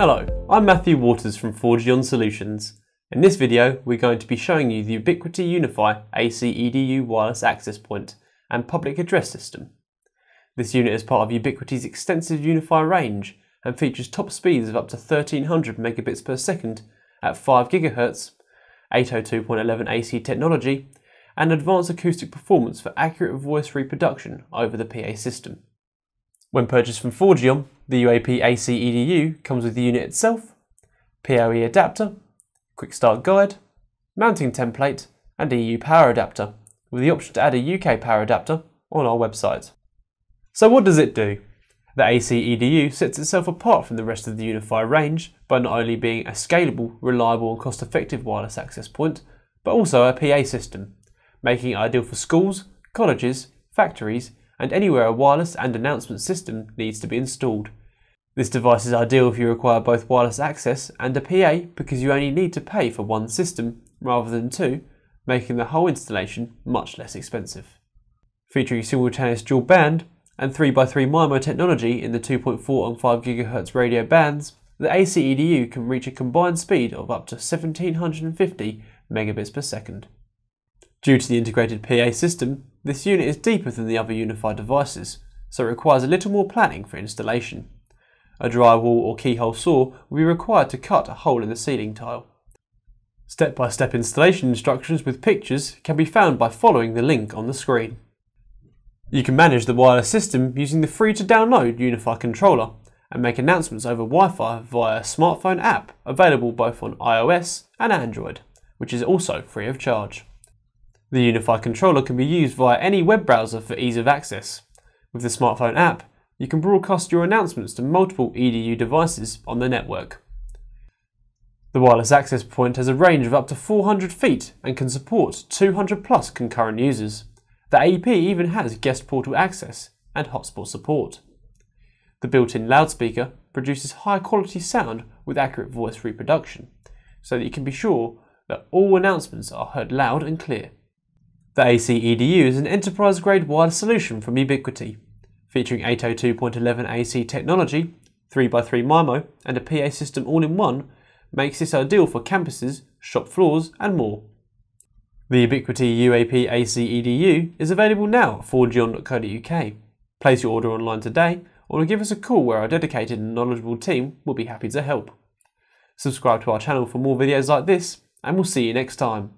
Hello, I'm Matthew Waters from 4Gon Solutions. In this video, we're going to be showing you the Ubiquiti UniFi AC-EDU wireless access point and public address system. This unit is part of Ubiquiti's extensive UniFi range and features top speeds of up to 1300 megabits per second at 5 GHz, 802.11 AC technology, and advanced acoustic performance for accurate voice reproduction over the PA system. When purchased from 4Gon, the UAP AC EDU comes with the unit itself, PoE adapter, quick start guide, mounting template, and EU power adapter, with the option to add a UK power adapter on our website. So what does it do? The AC EDU sets itself apart from the rest of the UniFi range by not only being a scalable, reliable and cost-effective wireless access point, but also a PA system, making it ideal for schools, colleges, factories, and anywhere a wireless and announcement system needs to be installed. This device is ideal if you require both wireless access and a PA because you only need to pay for one system rather than two, making the whole installation much less expensive. Featuring simultaneous dual band and 3x3 MIMO technology in the 2.4 and 5 GHz radio bands, the AC EDU can reach a combined speed of up to 1750 megabits per second. Due to the integrated PA system, this unit is deeper than the other UniFi devices, so it requires a little more planning for installation. A drywall or keyhole saw will be required to cut a hole in the ceiling tile. Step-by-step -step installation instructions with pictures can be found by following the link on the screen. You can manage the wireless system using the free-to-download UniFi controller and make announcements over Wi-Fi via a smartphone app available both on iOS and Android, which is also free of charge. The UniFi controller can be used via any web browser for ease of access. With the smartphone app, you can broadcast your announcements to multiple EDU devices on the network. The wireless access point has a range of up to 400 feet and can support 200 plus concurrent users. The AP even has guest portal access and hotspot support. The built-in loudspeaker produces high quality sound with accurate voice reproduction, so that you can be sure that all announcements are heard loud and clear. The AC EDU is an enterprise-grade wireless solution from Ubiquiti, featuring 802.11 AC technology, 3x3 MIMO, and a PA system all-in-one, makes this ideal for campuses, shop floors, and more. The Ubiquiti UAP AC EDU is available now at 4gon.co.uk. Place your order online today, or give us a call where our dedicated and knowledgeable team will be happy to help. Subscribe to our channel for more videos like this, and we'll see you next time.